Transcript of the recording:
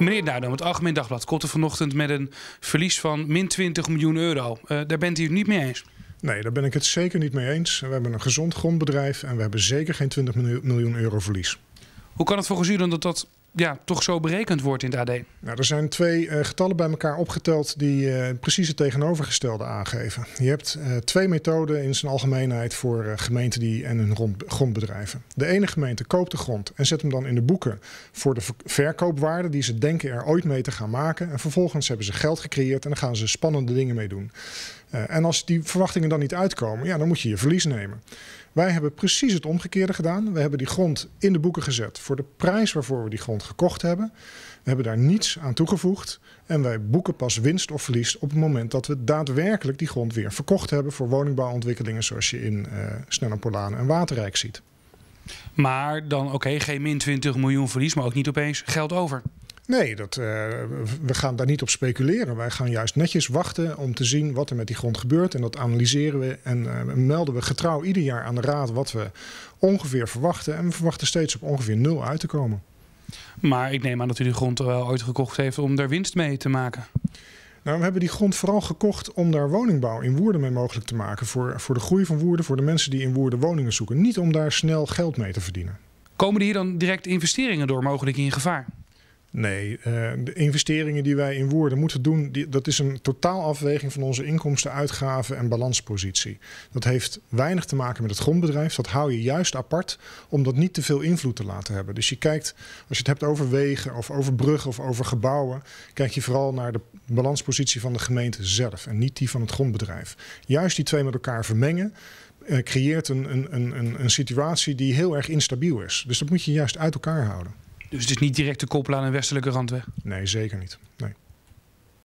Meneer Duidam, het Algemeen Dagblad kopte vanochtend met een verlies van min 20 miljoen euro. Uh, daar bent u het niet mee eens? Nee, daar ben ik het zeker niet mee eens. We hebben een gezond grondbedrijf en we hebben zeker geen 20 miljoen euro verlies. Hoe kan het volgens u dan dat dat ja, toch zo berekend wordt in het AD? Nou, er zijn twee uh, getallen bij elkaar opgeteld die uh, precies het tegenovergestelde aangeven. Je hebt uh, twee methoden in zijn algemeenheid voor gemeenten die en hun grond, grondbedrijven. De ene gemeente koopt de grond en zet hem dan in de boeken voor de verkoopwaarde die ze denken er ooit mee te gaan maken. En vervolgens hebben ze geld gecreëerd en dan gaan ze spannende dingen mee doen. en als die verwachtingen dan niet uitkomen, ja, dan moet je je verlies nemen. Wij hebben precies het omgekeerde gedaan. We hebben die grond in de boeken gezet voor de prijs waarvoor we die grond gekocht hebben. We hebben daar niets aan toegevoegd. En wij boeken pas winst of verlies op het moment dat we daadwerkelijk die grond weer verkocht hebben voor woningbouwontwikkelingen zoals je in uh, Snellerpolaan en Waterrijk ziet. Maar dan oké, geen min 20 miljoen verlies, maar ook niet opeens geld over. Nee, dat, uh, we gaan daar niet op speculeren. Wij gaan juist netjes wachten om te zien wat er met die grond gebeurt. En dat analyseren we en uh, melden we getrouw ieder jaar aan de Raad wat we ongeveer verwachten. En we verwachten steeds op ongeveer nul uit te komen. Maar ik neem aan dat u die grond wel ooit gekocht heeft om daar winst mee te maken. Nou, we hebben die grond vooral gekocht om daar woningbouw in Woerden mee mogelijk te maken. Voor, voor de groei van Woerden, voor de mensen die in Woerden woningen zoeken. Niet om daar snel geld mee te verdienen. Komen er hier dan direct investeringen door mogelijk in gevaar? Nee, uh, de investeringen die wij in Woerden moeten doen, dat is een totaalafweging van onze inkomsten, uitgaven en balanspositie. Dat heeft weinig te maken met het grondbedrijf. Dat hou je juist apart om dat niet te veel invloed te laten hebben. Dus je kijkt, als je het hebt over wegen of over bruggen of over gebouwen, kijk je vooral naar de balanspositie van de gemeente zelf en niet die van het grondbedrijf. Juist die twee met elkaar vermengen. Uh, creëert een, een, een, een situatie die heel erg instabiel is. Dus dat moet je juist uit elkaar houden. Dus het is niet direct te koppelen aan een westelijke randweg? Nee, zeker niet. Nee.